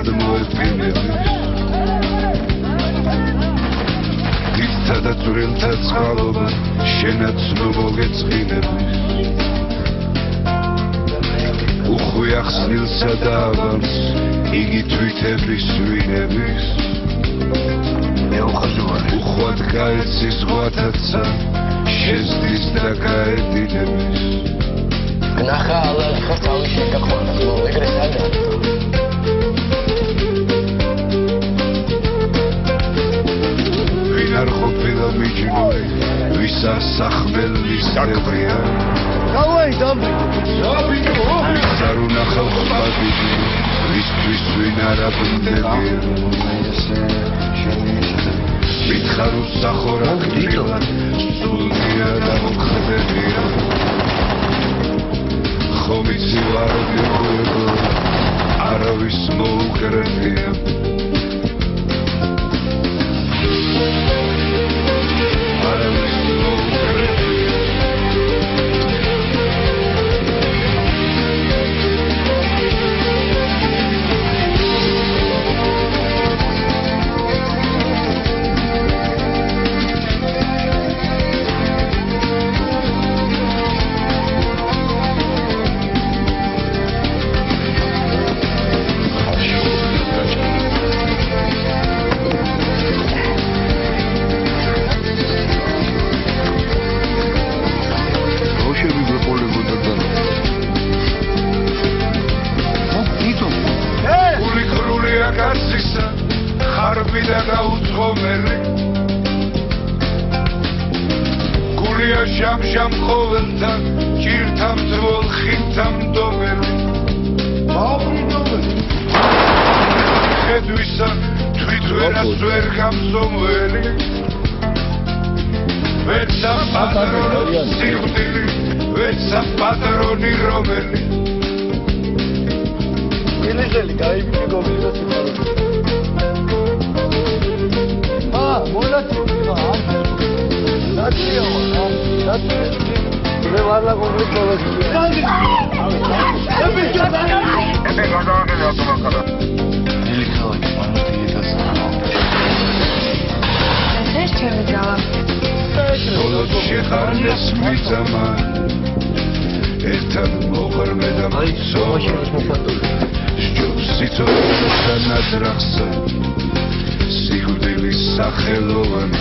სად მოეფინები დიდთა და წვრილთა წყალობა შენაც მოგეწყინები უხვი ახსნილსა და ავანს იგი თვითების ვინების მეუხაზოვანი უხვად გაეცის ღვათაცა შეზდის და გაედინების. გნახა ალალი ხარ თავი შეგახვარა ხო ეგრე ყოფილა მიჯნური ვის არ სახმელის დაკვრია დავაი. დამბი ვის არ უნახავ ხმადიდი ვისთვის ვინ არ აბნდებია მითხარ უსახორა გდილა სულია და მოხდებია ხომიცი ვარ გიყურებო არავის მოუკრებია და გაუძღომელი გულია შამ-შამ ყოველთან ჭირთან ძველ ხინთან დომელი. მაუბრინობელი ხედვისა თვით ვერას ვერ გამზომველი. ვეცა პატრონი სიკვდილი ვეცა პატრონი რომელი. ინიჟელი გაიბი გობლინა ციფარო ვარლა გობლი კოლოგი ები ნელი ქალაქი პანოტიეთას ეს ჩემი ძალა. ბოლოს შეხარდეს მიწამა ერთად მოყრმე და აი მოწომა მაშინ მოფატული სჯობს სიცოცხლესა ნაძრახსა სიკვდილის სახელოვანი